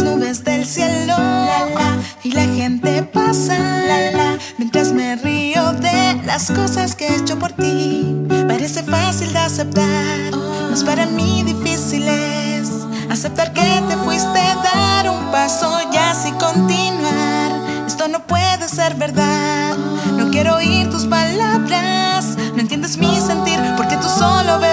nubes del cielo y la gente pasa mientras me río de las cosas que he hecho por ti. Parece fácil de aceptar, no es para mí difícil es aceptar que te fuiste, dar un paso y así continuar. Esto no puede ser verdad. No quiero oír tus palabras. No entiendes mi sentir porque tú solo ves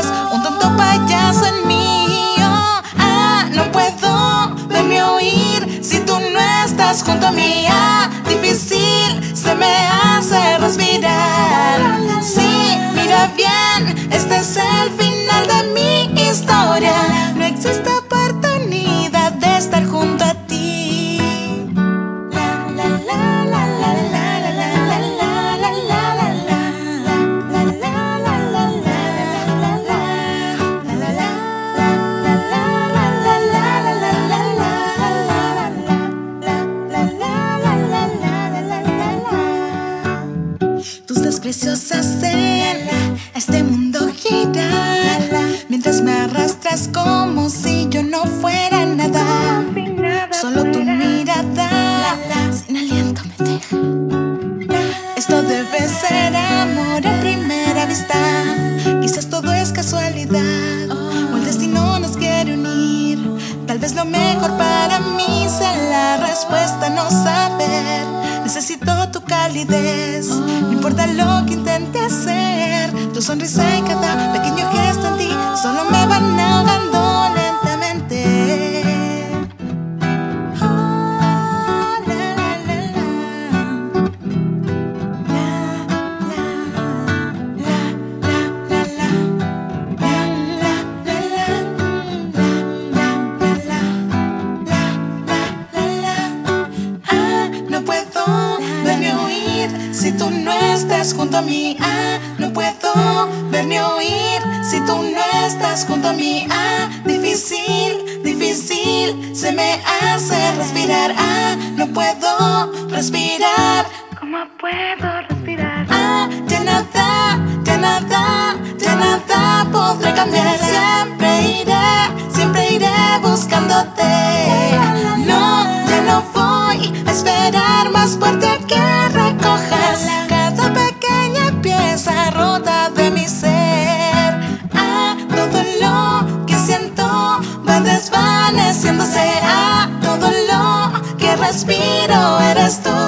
estás junto a mí. Ah, difícil se me hace tus desprecios hacen a este mundo girar mientras me arrastras como si yo no fuera nada. Solo tu mirada sin aliento me deja. Esto debe ser amor a primera vista. Quizás todo es casualidad o el destino nos quiere unir. Tal vez lo mejor para mí sea la respuesta, no saber. No importa lo que intente hacer. Tu sonrisa y cada pequeño gesto en ti solo me van ahogando lentamente. Junto a mí. Ah, no puedo ver ni oír si tú no estás junto a mí. Ah, difícil, difícil se me hace respirar. Ah, no puedo respirar. ¿Cómo puedo respirar? respiro eres tú.